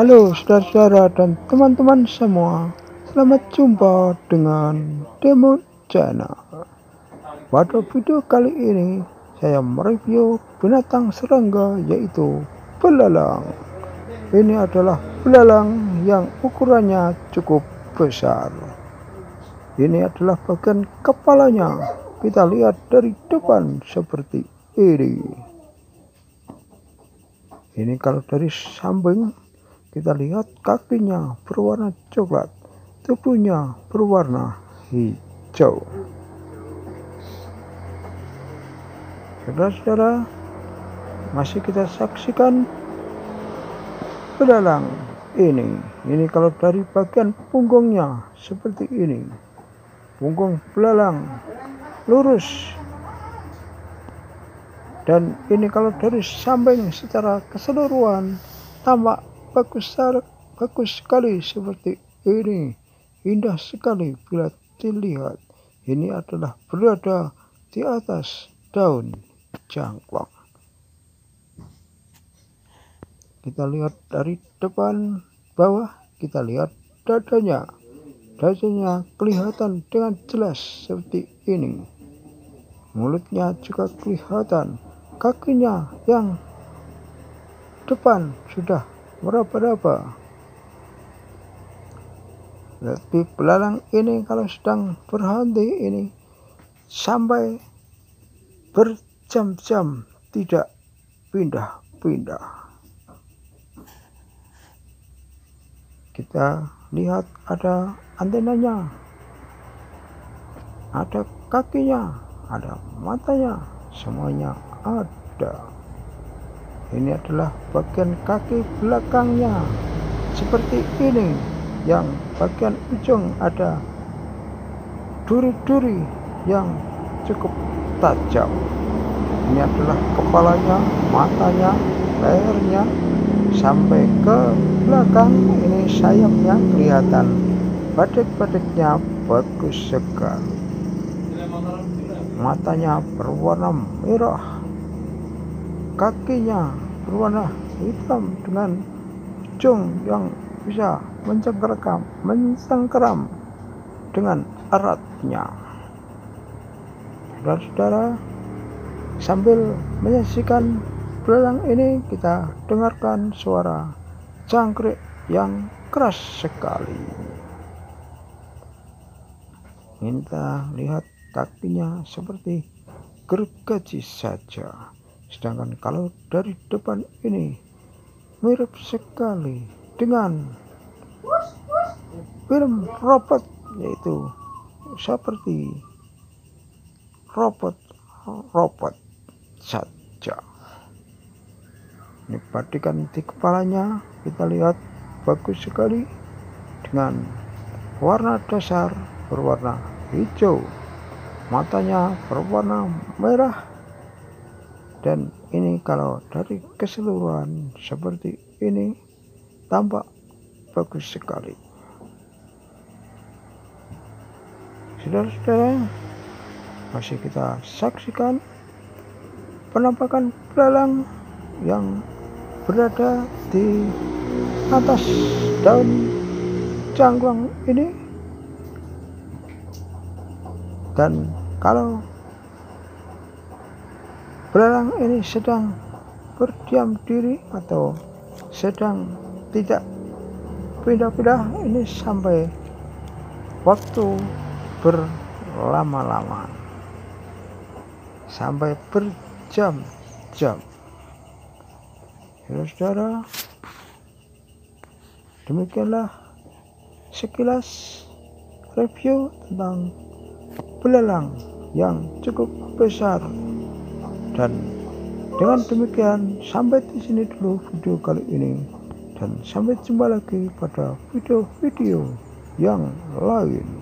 Halo saudara-saudara dan teman-teman semua. Selamat jumpa dengan Demo Channel. Pada video kali ini Saya mereview binatang serangga yaitu belalang. Ini adalah belalang yang ukurannya cukup besar. Ini adalah bagian kepalanya. Kita lihat dari depan seperti ini. Ini kalau dari samping kita lihat kakinya berwarna coklat, tubuhnya berwarna hijau. Saudara-saudara, masih kita saksikan belalang ini. Ini kalau dari bagian punggungnya seperti ini. Punggung belalang lurus. Dan ini kalau dari samping secara keseluruhan tampak bagus bagus sekali seperti ini. Indah sekali bila dilihat. Ini adalah berada di atas daun jangkung kita lihat dari depan bawah kita lihat dadanya. Dadanya kelihatan dengan jelas seperti ini. Mulutnya juga kelihatan kakinya yang depan sudah berapa-berapa. Tapi belalang ini kalau sedang berhenti ini sampai berjam-jam tidak pindah-pindah. Kita lihat ada antenanya, ada kakinya, ada matanya, semuanya ada. Ini adalah bagian kaki belakangnya. Seperti ini. Yang bagian ujung ada duri-duri yang cukup tajam. Ini adalah kepalanya, matanya, lehernya, sampai ke belakang ini sayapnya kelihatan badik-badiknya bagus sekali matanya berwarna merah kakinya berwarna hitam dengan ujung yang bisa mencengkeram, mencengkeram dengan eratnya. Saudara-saudara, sambil menyaksikan belalang ini kita dengarkan suara jangkrik yang keras sekali. Kita lihat kakinya seperti gergaji saja. Sedangkan kalau dari depan ini mirip sekali dengan film robot yaitu seperti robot robot saja. Ini patikan di kepalanya kita lihat bagus sekali dengan warna dasar berwarna hijau matanya berwarna merah dan ini kalau dari keseluruhan seperti ini tampak bagus sekali. Saudara-saudara masih kita saksikan penampakan belalang yang berada di atas daun jangkung ini. Dan kalau Belalang ini sedang berdiam diri atau sedang tidak. Pindah-pindah ini sampai waktu berlama-lama. Sampai berjam-jam. Saudara. Demikianlah sekilas review tentang belalang yang cukup besar dan dengan demikian sampai di sini dulu video kali ini. Dan sampai jumpa lagi pada video-video yang lain